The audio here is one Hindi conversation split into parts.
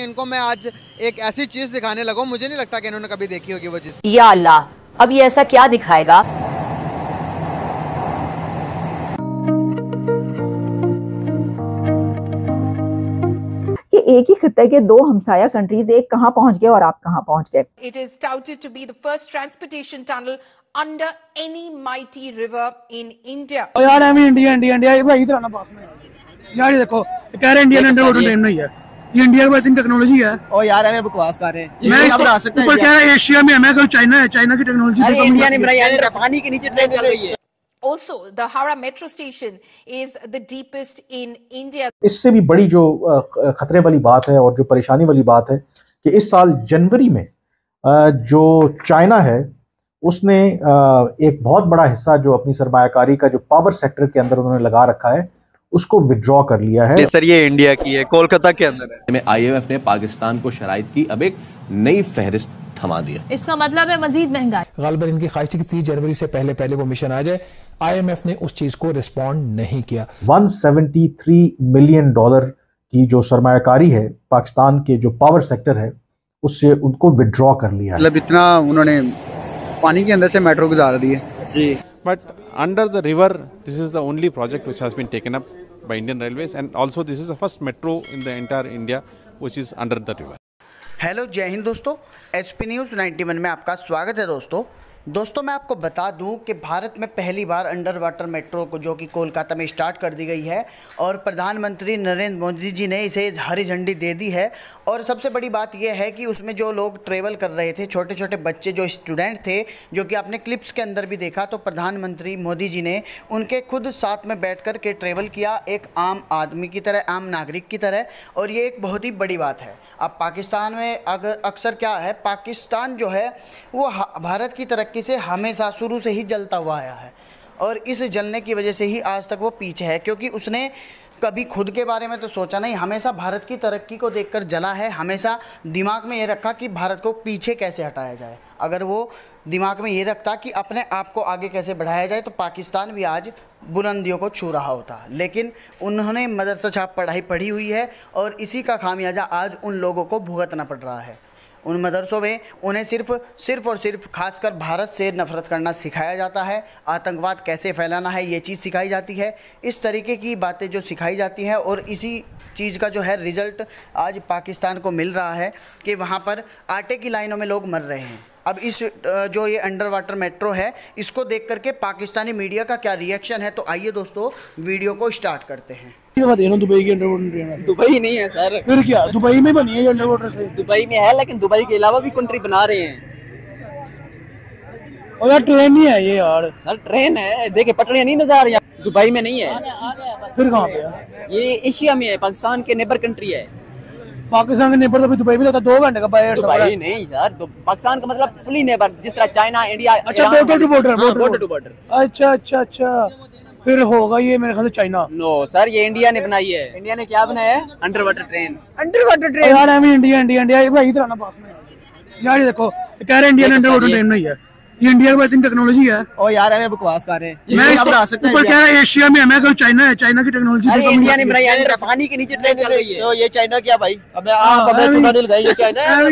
कि इनको मैं आज एक ऐसी चीज़ दिखाने लगा मुझे नहीं लगता कि इन्होंने कभी देखी होगी वो चीज़। या अल्लाह अब ये ऐसा क्या दिखाएगा? कि एक ही खत्ते के दो हमसाया कंट्रीज़ एक कहाँ पहुँच गए और आप कहाँ पहुँच गए। It is touted to be the first transportation tunnel under any mighty river in India. यार एम इंडिया इंडिया इंडिया ये भाई इधर आना पास में। यार ये देखो कह रहे इंडियन अंडर वाटर ट्रेन नहीं है। ये इंडिया की बेहतरीन टेक्नोलॉजी है। ओ यार हमें बकवास कर रहे हैं। मैं इसको सकते ऊपर हैं कह रहा है एशिया में मैं चाइना है चाइना की टेक्नोलॉजी इंडिया ने बनाई है पानी के नीचे ट्रेन चल रही है। Also, the Howrah metro station is the deepest in India. इससे भी बड़ी जो खतरे वाली बात है और जो परेशानी वाली बात है कि इस साल जनवरी में जो चाइना है उसने एक बहुत बड़ा हिस्सा जो अपनी सरमायाकारी का जो पावर सेक्टर के अंदर उन्होंने लगा रखा है उसको विड्रॉ कर लिया है। सर ये इंडिया की है कोलकाता के अंदर है। आईएमएफ ने पाकिस्तान को शराइत की अब एक नई फहरिस्त थमा दी है। इसका मतलब है मजीद महँगाई। गालबन इनकी ख्वाहिश थी तीस जनवरी से पहले पहले वो मिशन आ जाए। आईएमएफ ने उस चीज़ को रिस्पॉन्ड नहीं किया। 173 मिलियन डॉलर की जो सरमाकारी है पाकिस्तान के जो पावर सेक्टर है उससे उनको विड्रॉ कर लिया मतलब इतना उन्होंने पानी के अंदर से मेट्रो गुजार दी है। जी। But under the river, this is the only project which has been taken up. By Indian Railways, and also this is the first metro in the entire India which is under the river. Hello जय हिंद दोस्तों एस पी न्यूज़ 91 में आपका स्वागत है दोस्तों दोस्तों, मैं आपको बता दूँ कि भारत में पहली बार अंडर वाटर मेट्रो को, जो कि कोलकाता में स्टार्ट कर दी गई है और प्रधानमंत्री नरेंद्र मोदी जी ने इसे हरी झंडी दे दी है। और सबसे बड़ी बात यह है कि उसमें जो लोग ट्रेवल कर रहे थे छोटे छोटे बच्चे, जो स्टूडेंट थे, जो कि आपने क्लिप्स के अंदर भी देखा तो प्रधानमंत्री मोदी जी ने उनके खुद साथ में बैठ कर के ट्रेवल किया एक आम आदमी की तरह, आम नागरिक की तरह। और ये एक बहुत ही बड़ी बात है। अब पाकिस्तान में अगर अक्सर क्या है, पाकिस्तान जो है, वो भारत की तरक्की से हमेशा शुरू से ही जलता हुआ आया है। और इस जलने की वजह से ही आज तक वो पीछे है, क्योंकि उसने कभी खुद के बारे में तो सोचा नहीं। हमेशा भारत की तरक्की को देखकर जला है। हमेशा दिमाग में ये रखा कि भारत को पीछे कैसे हटाया जाए। अगर वो दिमाग में ये रखता कि अपने आप को आगे कैसे बढ़ाया जाए तो पाकिस्तान भी आज बुलंदियों को छू रहा होता। लेकिन उन्होंने मदरसा छाप पढ़ाई पढ़ी हुई है और इसी का खामियाजा आज उन लोगों को भुगतना पड़ रहा है। उन मदरसों में, उन्हें सिर्फ़ सिर्फ़ और सिर्फ़ खासकर भारत से नफरत करना सिखाया जाता है। आतंकवाद कैसे फैलाना है, ये चीज़ सिखाई जाती है। इस तरीके की बातें जो सिखाई जाती हैं और इसी चीज़ का जो है रिज़ल्ट आज पाकिस्तान को मिल रहा है कि वहाँ पर आटे की लाइनों में लोग मर रहे हैं। अब इस जो ये अंडर वाटर मेट्रो है इसको देख करके पाकिस्तानी मीडिया का क्या रिएक्शन है? तो आइए दोस्तों वीडियो को स्टार्ट करते हैं। ये बता देना दुबई की अंडर वाटर ट्रेन दुबई नहीं है सर। फिर क्या? दुबई में बनी है ये अंडरवाटर से दुबई में है लेकिन दुबई के अलावा भी कंट्री बना रहे हैं। और यार ट्रेन नहीं है ये यार। सर ट्रेन है। देखे पटरियाँ नहीं नज़र आ रही। दुबई में नहीं है। फिर कहाँ पे ये एशिया में है पाकिस्तान के नेबर कंट्री है। पाकिस्तान के नेबर तो अभी दुबई भी जाता है, दो घंटे का बाय सफ़र दुबई नहीं सर तो पाकिस्तान का मतलब फुली नेबर जिस तरह चाइना इंडिया अच्छा border to border border to border अच्छा अच्छा अच्छा। फिर होगा ये मेरे ख्याल से चाइना। नो सर ये इंडिया ने बनाई है। इंडिया ने क्या बनाया है? Under water train under water train यार इंडिया इंडिया इंडिया ये भाई इधर आना पास में। यार ये देखो कह रहे हैं इंडियन अंडर वाटर ट्रेन नहीं है। ये इंडिया की बेहतरीन टेक्नोलॉजी है। और यार हमें बकवास कर रहे हैं। मैं इसको हैं ऊपर कह रहा है एशिया में है मैं चाइना है चाइना की टेक्नोलॉजी अरे इंडिया ने बनाई है। पानी के नीचे ट्रेन चल रही है। तो ये चाइना क्या भाई? हमें आप हमें अभी- चुना नहीं लगाई ये चाइना है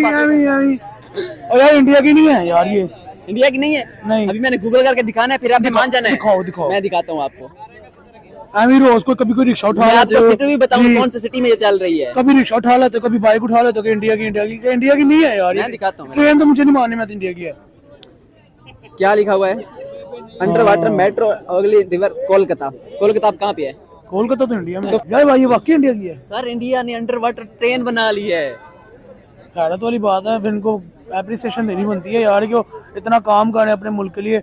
और यार इंडिया की नहीं है यार ये। इंडिया की नहीं है? नहीं। अभी मैंने गूगल करके दिखाना है फिर आपने मान जाना है। दिखाओ दिखाओ। मैं दिखाता हूँ आपको। अभी रोज को कभी कोई रिक्शा उठा मैं लेते आपको हो। सिटी भी बताऊँ। कौन सी सिटी में ये चल रही है? कभी रिक्शा उठा लेते हो कभी बाइक उठा लेते हो कि इंडिया की इंडिया की इंडिया की नहीं है यार मैं दिखाता हूँ। ट्रेन तो मुझे नहीं मानने में इंडिया की है। क्या लिखा हुआ है? अंडर वाटर मेट्रो अगली रिवर कोलकाता। कोलकाता कहाँ पे है? कोलकाता तो इंडिया में तो यार भाई ये वाकई इंडिया की है। सर इंडिया ने अंडर वाटर ट्रेन बना ली है। हैरत वाली बात है फिर इनको एप्रिसिएशन देनी बनती है। यार कि वो इतना काम कर रहे हैं अपने मुल्क के लिए?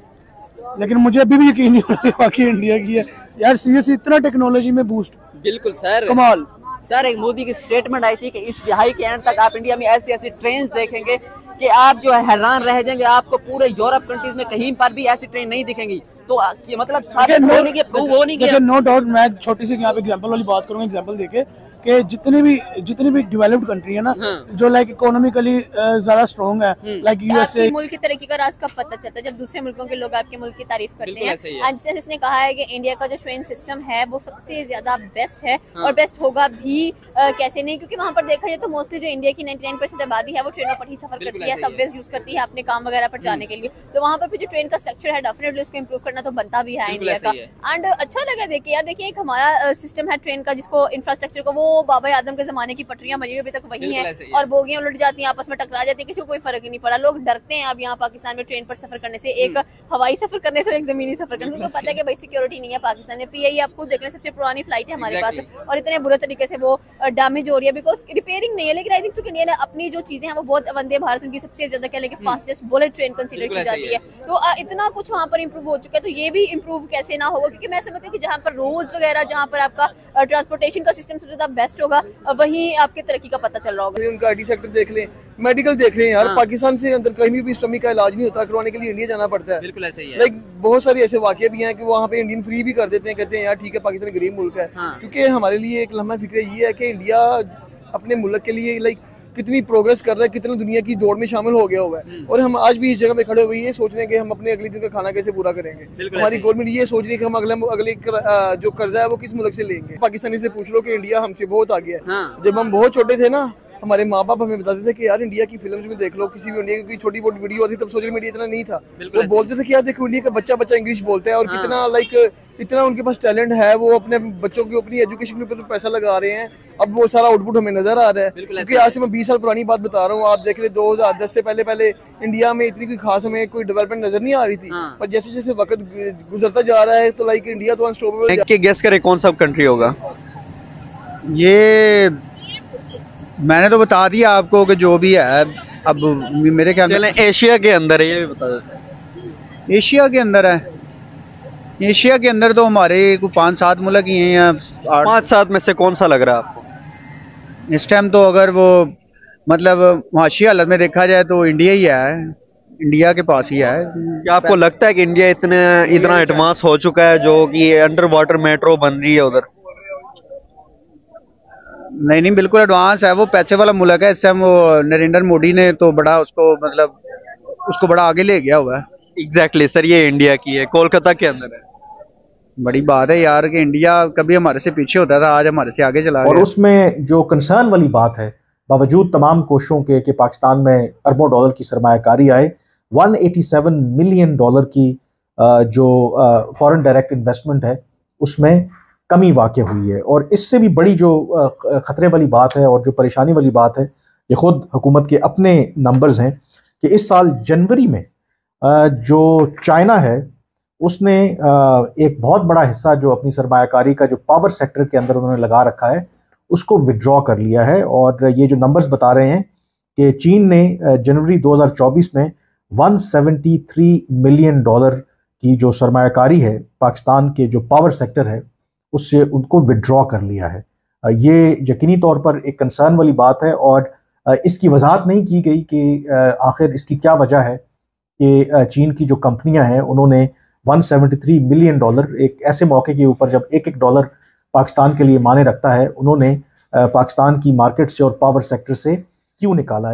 लेकिन मुझे अभी भी यकीन नहीं हो रहा कि वाकई इंडिया की है। यार सीरियसली इतना टेक्नोलॉजी में बूस्ट बिल्कुल सर कमाल। सर एक मोदी की स्टेटमेंट आई थी कि इस दिहाई के एंड तक आप इंडिया में ऐसी ऐसी ट्रेन देखेंगे कि आप जो है हैरान रह जाएँगे। आपको पूरे यूरोप कंट्रीज़ में कहीं पर भी ऐसी ट्रेन नहीं दिखेंगी। तो मतलब साबित प्रूव हो नहीं नो डाउट मैं छोटी सी यहाँ पे एग्जांपल वाली बात करूँगा एग्ज़ाम्पल देके। कि जितनी भी जितनी भी डेवलप्ड कंट्री है ना हाँ। जो लाइक इकोनॉमिकली ज़्यादा स्ट्रांग है हम्म। लाइक यूएसए आपके मुल्क की तरक्की का राज कब पता चलता है? जब दूसरे मुल्कों के लोग आपके मुल्क की तारीफ़ करते ही। आज जैसे इसने कहा है कि इंडिया का जो ट्रेन सिस्टम है वो सबसे ज़्यादा बेस्ट है हाँ। और बेस्ट होगा भी अ, कैसे नहीं? क्योंकि वहाँ पर देखा जाए तो मोस्टली जो इंडिया की 99% आबादी है वो ट्रेनों पर ही सफ़र करती है सबवेज यूज़ करती है अपने काम वगैरह पर जाने के लिए। तो वहाँ पर जो ट्रेन का स्ट्रक्चर है डेफिनेटली उसको इम्प्रूव करना तो बनता भी है इंडिया का। एंड अच्छा लगा देखिए यार देखिए एक हमारा सिस्टम है ट्रेन का जिसको इंफ्रास्ट्रक्चर को वो बाबा आदम के जमाने की पटरियाँ बनी हुई अभी तक वही है। और बोगियाँ उलट जाती हैं आपस में टकरा जाती है किसी को कोई फ़र्क ही नहीं पड़ा। लोग डरते हैं अब यहाँ पाकिस्तान में ट्रेन पर सफ़र करने से एक हवाई सफ़र करने से एक जमीनी सफ़र करने से। उनको पता है कि भाई सिक्योरिटी नहीं है पाकिस्तान में। पीआई आप खुद देख रहे हैं सबसे पुरानी फ़्लाइट है हमारे पास। और इतने बुरे तरीके से वो डैमेज हो रही है बिकॉज़ रिपेयरिंग नहीं है। लेकिन आई थिंक चूँकि इंडिया ने अपनी जो चीज़ें हैं वो बहुत वंदे भारत उनकी सबसे ज़्यादा कह लें फास्टेस्ट बुलेट ट्रेन कंसिडर की जाती है। तो इतना कुछ वहाँ पर इम्प्रूव हो चुका है तो ये भी इम्प्रूव कैसे ना होगा? क्योंकि मैं समझती हूँ कि जहाँ पर रोड्स वगैरह जहाँ पर आपका ट्रांसपोर्टेशन का सिस्टम सबसे ज़्यादा बेस्ट होगा वही आपके तरक्की का पता चल रहा होगा उनका आईटी सेक्टर देख लें मेडिकल देख लें यार हाँ। पाकिस्तान से अंदर कहीं भी स्टमी का इलाज नहीं होता करवाने के लिए इंडिया जाना पड़ता है बिल्कुल ऐसे ही है लाइक बहुत सारे ऐसे वाक्य भी हैं कि वहाँ पे इंडियन फ्री भी कर देते हैं कहते हैं यार ठीक है पाकिस्तान गरीब मुल्क है हाँ। क्योंकि हमारे लिए एक लम्हा फ़िक्र ये है कि इंडिया अपने मुल्क के लिए लाइक कितनी प्रोग्रेस कर रहा है कितनी दुनिया की दौड़ में शामिल हो गया हुआ है। हम्म। और हम आज भी इस जगह पे खड़े हुए ये सोच रहे हैं कि हम अपने अगले दिन का खाना कैसे पूरा करेंगे। हमारी गवर्नमेंट ये सोच रही है कि हम अगले अगले कर- जो कर्जा है वो किस मुल्क से लेंगे। पाकिस्तानी से पूछ लो कि इंडिया हमसे बहुत आगे है। हाँ। जब हम बहुत छोटे थे ना हमारे माँ बाप हमें बताते थे कि यार इंडिया की फ़िल्म में देख लो किसी भी इंडिया की छोटी मोटी वीडियो आती तब सोशल मीडिया इतना नहीं था। वो बोलते थे कि यार देखो इंडिया का बच्चा बच्चा इंग्लिश बोलता है और हाँ। कितना लाइक इतना उनके पास टैलेंट है वो अपने बच्चों की अपनी एजुकेशन के ऊपर पैसा लगा रहे हैं। अब वो सारा आउटपुट हमें नज़र आ रहा है। क्योंकि आज से मैं बीस साल पुरानी बात बता रहा हूँ आप देख ले दो हज़ार दस से पहले पहले इंडिया में इतनी कोई खास हमें कोई डेवलपमेंट नज़र नहीं आ रही थी। हाँ। पर जैसे जैसे वक्त गुजरता जा रहा है तो लाइक इंडिया तो अनस्टॉपेबल गेस करें कौन सा कंट्री होगा? ये मैंने तो बता दिया आपको कि जो भी है अब मेरे ख्याल में एशिया के अंदर है ये भी बता देते एशिया के अंदर है। एशिया के अंदर तो हमारे कोई पाँच सात मुल्क ही हैं या पाँच सात में से कौन सा लग रहा है आपको? इस टाइम तो अगर वो मतलब मुआशी हालत में देखा जाए तो इंडिया ही है। इंडिया के पास ही है। क्या आपको लगता है कि इंडिया इतने इतना एडवांस हो चुका है जो कि अंडर वाटर मेट्रो बन रही है उधर? नहीं नहीं बिल्कुल एडवांस है वो पैसे वाला मुल्क है इस टाइम वो नरेंद्र मोदी ने तो बड़ा उसको मतलब उसको बड़ा आगे ले गया हुआ है। एग्जैक्टली सर ये इंडिया की है कोलकाता के अंदर है। बड़ी बात है यार कि इंडिया कभी हमारे से पीछे होता था आज हमारे से आगे चला और उसमें जो कंसर्न वाली बात है बावजूद तमाम कोशिशों के कि पाकिस्तान में अरबों डॉलर की सरमाकारी आए 187 मिलियन डॉलर की जो फॉरेन डायरेक्ट इन्वेस्टमेंट है उसमें कमी वाक़ हुई है। और इससे भी बड़ी जो ख़तरे वाली बात है और जो परेशानी वाली बात है, ये ख़ुद हुकूमत के अपने नंबर्स हैं कि इस साल जनवरी में जो चाइना है, उसने एक बहुत बड़ा हिस्सा जो अपनी सरमाकारी का जो पावर सेक्टर के अंदर उन्होंने लगा रखा है, उसको विड्रॉ कर लिया है। और ये जो नंबर्स बता रहे हैं कि चीन ने जनवरी 2024 में 173 मिलियन डॉलर की जो सरमाकारी है, पाकिस्तान के जो पावर सेक्टर है उससे उनको विड्रॉ कर लिया है। ये यकीनी तौर पर एक कंसर्न वाली बात है और इसकी वजाहत नहीं की गई कि आखिर इसकी क्या वजह है कि चीन की जो कंपनियाँ हैं उन्होंने 173 मिलियन डॉलर एक ऐसे मौके के ऊपर जब एक एक डॉलर पाकिस्तान के लिए माने रखता है, उन्होंने पाकिस्तान की मार्केट से और पावर सेक्टर से क्यों निकाला